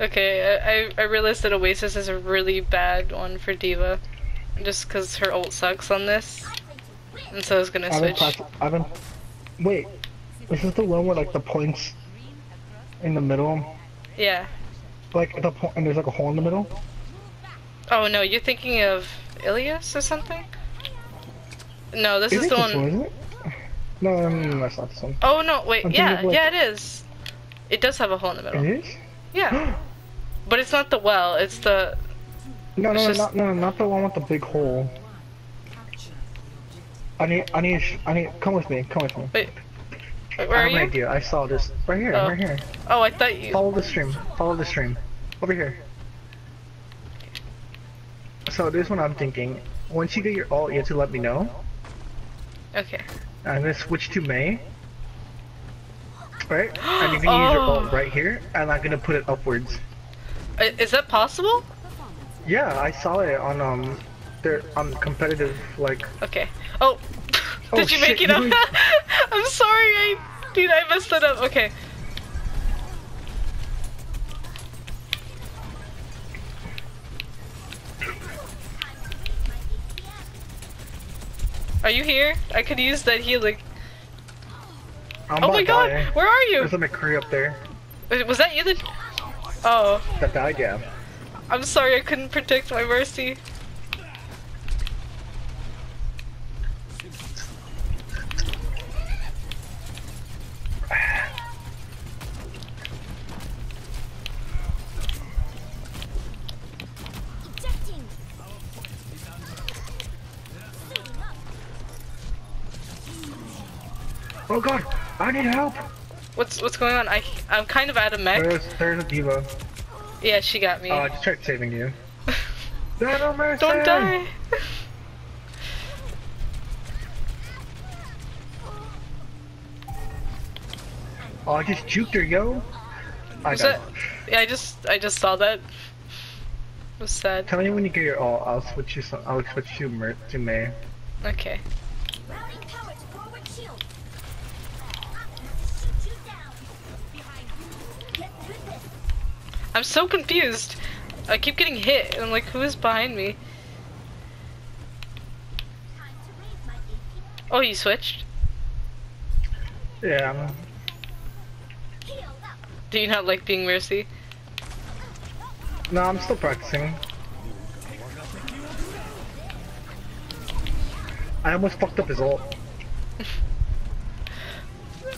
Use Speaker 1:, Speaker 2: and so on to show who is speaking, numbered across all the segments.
Speaker 1: Okay, I, I realized that Oasis is a really bad one for D.Va. Just because her ult sucks on this. And so I was gonna
Speaker 2: I
Speaker 1: switch.
Speaker 2: practiced, I haven't. Wait, is this the one where like the points in the middle,
Speaker 1: Yeah.
Speaker 2: like the point, and there's like a hole in the middle?
Speaker 1: Oh no, you're thinking of Ilios or something? No, this
Speaker 2: Is
Speaker 1: is the
Speaker 2: one,
Speaker 1: one.
Speaker 2: it? No, no, no, not this one.
Speaker 1: Oh no, wait,
Speaker 2: I'm
Speaker 1: yeah,
Speaker 2: like-
Speaker 1: yeah, it is. It does have a hole in the middle.
Speaker 2: It is?
Speaker 1: Yeah. But it's not the well, it's the.
Speaker 2: No, no, no,
Speaker 1: just-
Speaker 2: not, no, not the one with the big hole. I need, I need, I need. Come with me. Come with me.
Speaker 1: Wait. Wait,
Speaker 2: I
Speaker 1: Where are
Speaker 2: have an
Speaker 1: you?
Speaker 2: idea. I saw this right here,
Speaker 1: Oh.
Speaker 2: right here.
Speaker 1: Oh, I thought you.
Speaker 2: Follow the stream. Follow the stream. Over here. So this one I'm thinking. Once you get your ult, you have to let me know.
Speaker 1: Okay.
Speaker 2: I'm gonna switch to Mei. Right? And you're gonna use your ult
Speaker 1: Oh.
Speaker 2: right here, and I'm gonna put it upwards.
Speaker 1: Is that possible?
Speaker 2: Yeah, I saw it on um, their on competitive like.
Speaker 1: Okay. Oh,
Speaker 2: Oh,
Speaker 1: did you make it up? I'm sorry, I, dude, I messed that up. Okay. Are you here? I could use that healing.
Speaker 2: I'm
Speaker 1: Oh my god,
Speaker 2: die.
Speaker 1: where are you?
Speaker 2: There's a McCree up there
Speaker 1: Was that you that? Oh,
Speaker 2: that died. Yeah.
Speaker 1: I'm sorry, I couldn't predict my mercy.
Speaker 2: Oh god, I need help.
Speaker 1: What's what's going on? I I'm kind of out of mech.
Speaker 2: There's there's a D.Va.
Speaker 1: Yeah, she got me.
Speaker 2: Oh, I just tried saving you. No, no mercy.
Speaker 1: Don't die.
Speaker 2: Oh, I just juked her, yo. I
Speaker 1: Was that? Yeah, I just I just saw that. It was sad.
Speaker 2: Tell me when you get your ult. I'll switch you. Some, I'll switch you Mer- to Mei.
Speaker 1: Okay. I'm so confused. I keep getting hit, and I'm like, who is behind me?
Speaker 3: Time to raise my AP.
Speaker 1: Oh, you switched?
Speaker 2: Yeah. I'm-.
Speaker 1: Do you not like being Mercy?
Speaker 2: No, I'm still practicing. I almost fucked up his ult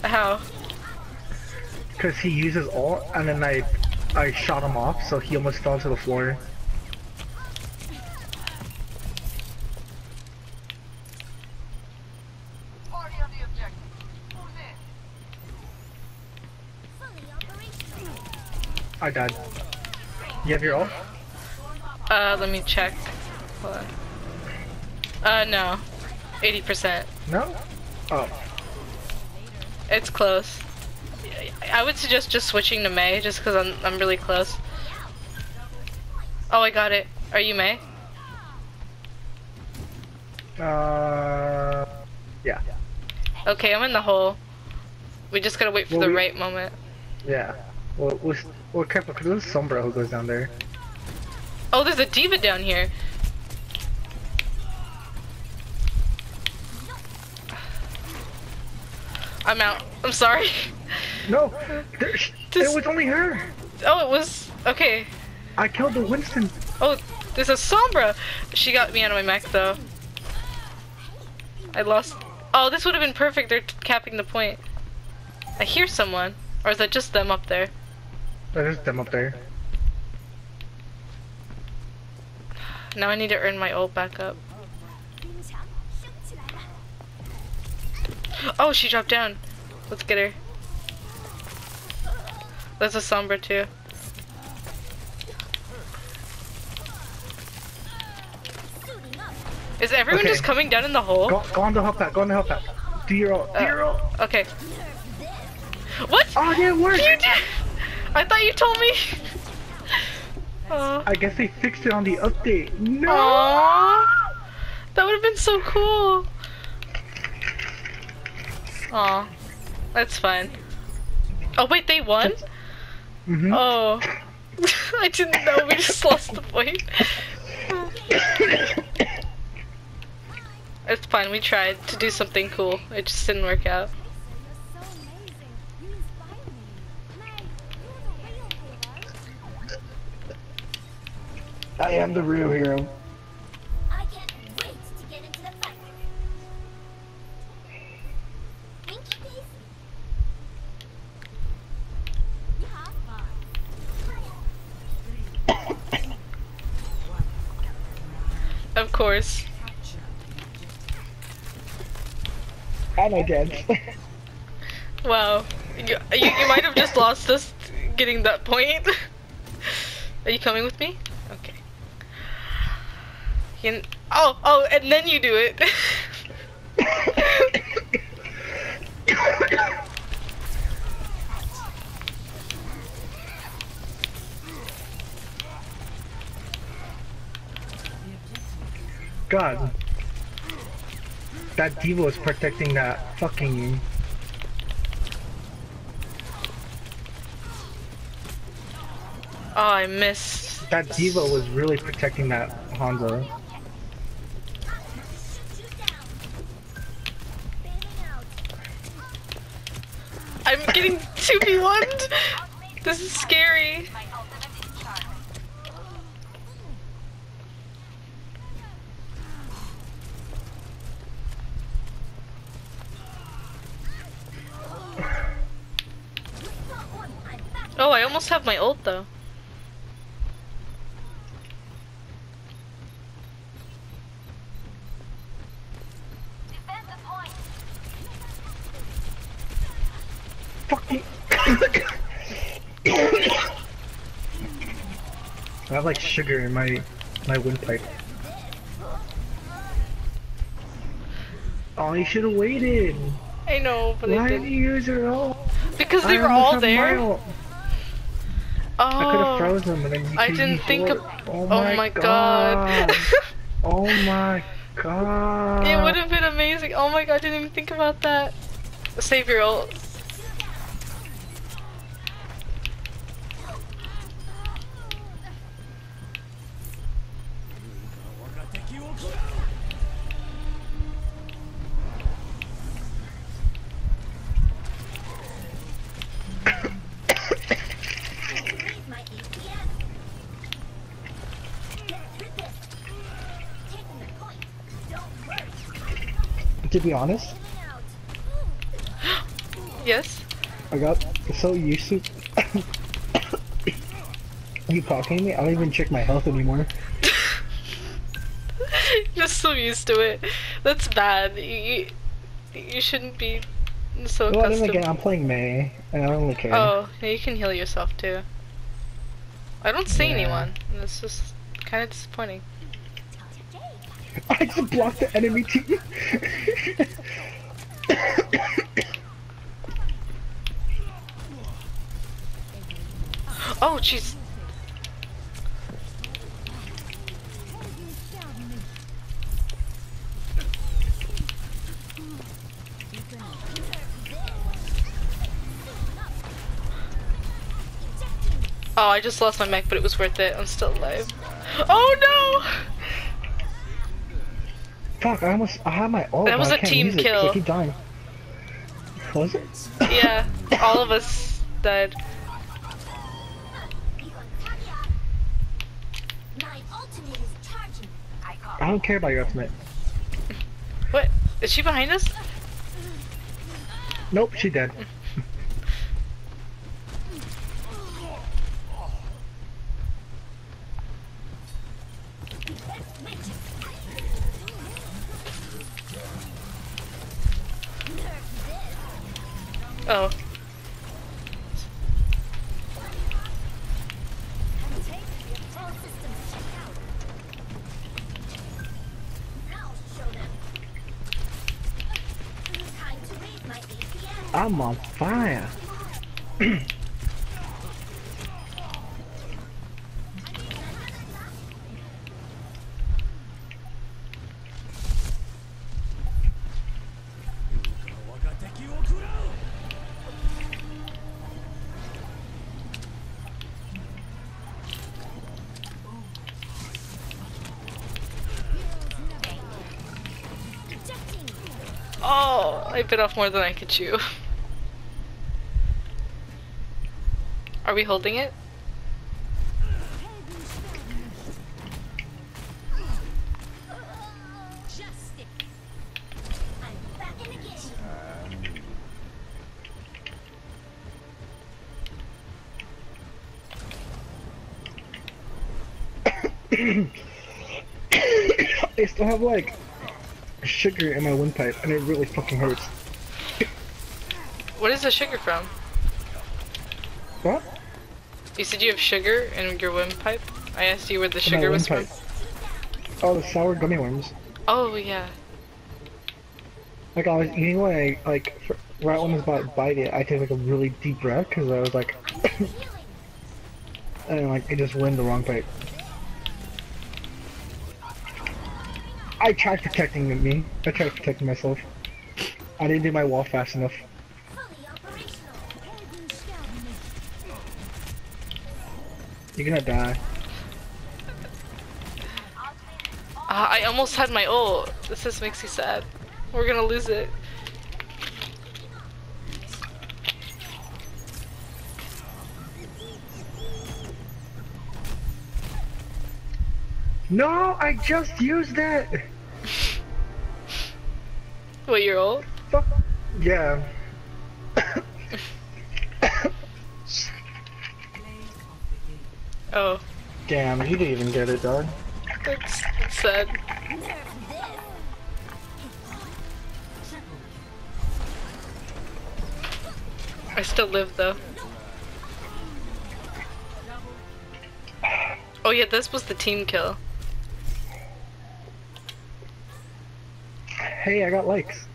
Speaker 1: How?
Speaker 2: because he uses ult and then I I shot him off, so he almost fell to the floor. I died. You have your ult?
Speaker 1: Uh, let me check. Hold on. Uh, no. 80%.
Speaker 2: No. Oh.
Speaker 1: It's close. I would suggest just switching to Mei, just because I'm, I'm really close. Oh, I got it. Are you Mei?
Speaker 2: Uh. Yeah.
Speaker 1: Okay, I'm in the hole. We just gotta wait for
Speaker 2: Well,
Speaker 1: the
Speaker 2: we-
Speaker 1: right moment.
Speaker 2: Yeah. Well, we're, we're careful because there's Sombra who goes down there.
Speaker 1: Oh, there's a D.Va down here. I'm out. I'm sorry.
Speaker 2: No, there,
Speaker 1: This-
Speaker 2: it was only her.
Speaker 1: Oh, it was okay.
Speaker 2: I killed the Winston.
Speaker 1: Oh, there's a Sombra. She got me out of my mech though. I lost. Oh, this would have been perfect. They're capping the point. I hear someone, or is that just them up there?
Speaker 2: That is them up there.
Speaker 1: Now I need to earn my ult back up. Oh, she dropped down. Let's get her. There's a Sombra too. Is everyone
Speaker 2: Okay.
Speaker 1: just coming down in the hole?
Speaker 2: Go, go on the health pack. Go on the health pack. Do your ult. Do
Speaker 1: Uh,
Speaker 2: your ult.
Speaker 1: Okay. What?
Speaker 2: Oh, yeah, it worked.
Speaker 1: You did. I thought you told me. Oh.
Speaker 2: I guess they fixed it on the update. No.
Speaker 1: Aww. That would have been so cool. Aw. That's fine. Oh wait, they won?
Speaker 2: Mhm.
Speaker 1: Oh. I didn't know we just lost the point. It's fine, we tried to do something cool. It just didn't work out.
Speaker 3: You're so amazing. You inspire me. Meg, you're the real hero.
Speaker 2: I am the real hero.
Speaker 1: Of course.
Speaker 2: And I dance.
Speaker 1: Wow. You, you, you might have just lost us getting that point. Are you coming with me? Okay. You can, oh, oh, and then you do it.
Speaker 2: God. That D.Va is protecting that fucking.
Speaker 1: oh, I missed.
Speaker 2: That D.Va was really protecting that Hanzo.
Speaker 3: Shoot you down. Bailing out.
Speaker 1: I'm getting 2v1'd. This is scary.
Speaker 3: Not one. I'm back.
Speaker 1: Oh, I almost have my ult though.
Speaker 3: Defend the
Speaker 2: I have like sugar in my my windpipe. Oh, you should have waited.
Speaker 1: I know, but
Speaker 2: Why did
Speaker 1: didn't.
Speaker 2: you use your ult?
Speaker 1: Because they
Speaker 2: I
Speaker 1: were all there.
Speaker 2: Ult. I could have
Speaker 1: Oh,
Speaker 2: frozen them and then you
Speaker 1: I didn't think of.
Speaker 2: Oh
Speaker 1: Oh
Speaker 2: my,
Speaker 1: my god.
Speaker 2: oh my god.
Speaker 1: It would have been amazing. Oh my god, I didn't even think about that. Save your ult.
Speaker 2: To be honest,
Speaker 1: Yes?
Speaker 2: I got so used to you talking to me. I don't even check my health anymore.
Speaker 1: Just so used to it. That's bad. You, you, you shouldn't be so
Speaker 2: Well, then
Speaker 1: accustomed.
Speaker 2: again, I'm playing Mei, and I don't really care.
Speaker 1: Oh, yeah, you can heal yourself too. I don't see
Speaker 2: Yeah.
Speaker 1: anyone. That's just kind of disappointing.
Speaker 2: I just blocked the enemy team.
Speaker 1: Oh, jeez. Oh, I just lost my mech, but it was worth it. I'm still alive. Oh
Speaker 2: Fuck! I almost I had my ult.
Speaker 1: That was a team
Speaker 2: use it 'cause
Speaker 1: kill.
Speaker 2: I keep dying. Was it?
Speaker 1: Yeah, all of us died.
Speaker 3: My ultimate is charging. I
Speaker 2: I don't care about your ultimate.
Speaker 1: What? Is she behind us?
Speaker 2: Nope, she dead. I'm on fire.
Speaker 1: Oh, I bit off more than I could chew. Are we holding it?
Speaker 3: I'm back in the kitchen.
Speaker 2: I still have like sugar in my windpipe, and it really fucking hurts.
Speaker 1: What is the sugar from?
Speaker 2: What?
Speaker 1: You said you have sugar in your windpipe? I asked you where the sugar was from.
Speaker 2: Oh, the sour gummy worms.
Speaker 1: Oh, yeah.
Speaker 2: Like I was eating one, I like fr- right when I was about to bite it, I took like a really deep breath because I was like, and like it just went the wrong pipe. I tried protecting me. I tried protecting myself. I didn't do my wall fast enough. You're gonna die.
Speaker 1: Uh, I almost had my ult. This just makes me sad. We're gonna lose it.
Speaker 2: No, I just used that.
Speaker 1: What, your ult?
Speaker 2: Fuck. Yeah.
Speaker 1: Oh,
Speaker 2: Damn, you didn't even get it, dog.
Speaker 1: that's, that's sad. I still live though. Oh yeah, this was the team kill.
Speaker 2: Hey, I got likes.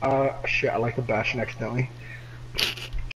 Speaker 2: Uh, shit, I like the Bastion accidentally.